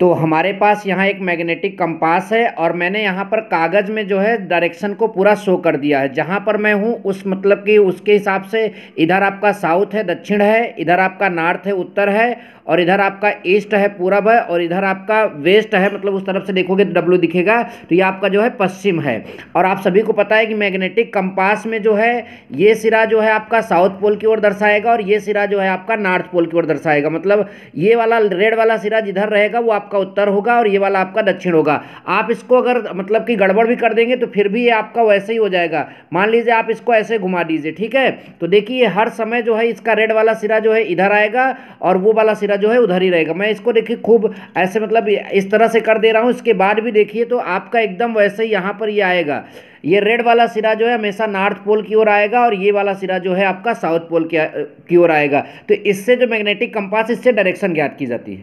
तो हमारे पास यहाँ एक मैग्नेटिक कंपास है और मैंने यहाँ पर कागज़ में जो है डायरेक्शन को पूरा शो कर दिया है। जहाँ पर मैं हूँ, उस मतलब कि उसके हिसाब से इधर आपका साउथ है, दक्षिण है, इधर आपका नॉर्थ है, उत्तर है और इधर आपका ईस्ट है पूरब है और इधर आपका वेस्ट है मतलब उस तरफ़ से देखोगे तो डब्लू दिखेगा तो ये आपका जो है पश्चिम है। और आप सभी को पता है कि मैग्नेटिक कंपास में जो है, ये सिरा जो है आपका साउथ पोल की ओर दर्शाएगा और ये सिरा जो है आपका नॉर्थ पोल की ओर दर्शाएगा। मतलब ये वाला रेड वाला सिरा जिधर रहेगा, वो आपका उत्तर होगा और ये वाला आपका दक्षिण होगा। आप इसको अगर मतलब कि गड़बड़ भी कर देंगे तो फिर भी ये आपका वैसे ही हो जाएगा। मान लीजिए आप इसको ऐसे घुमा दीजिए, ठीक है? तो देखिए हर समय जो है इसका रेड वाला सिरा जो है इधर आएगा और वो वाला सिरा जो है, उधर ही रहेगा। मैं इसको देखिए खूब ऐसे मतलब इस तरह से कर दे रहा हूँ। इसके बाद भी देखिए तो आपका एकदम वैसे ही यहाँ पर ये आएगा। ये रेड वाला सिरा जो है, हमेशा नॉर्थ पोल की ओर आएगा और ये वाला सिरा जो है, आपका साउथ पोल की ओर आएगा। तो इससे जो मैग्नेटिक कंपास, इससे डायरेक्शन ज्ञात की जाती है।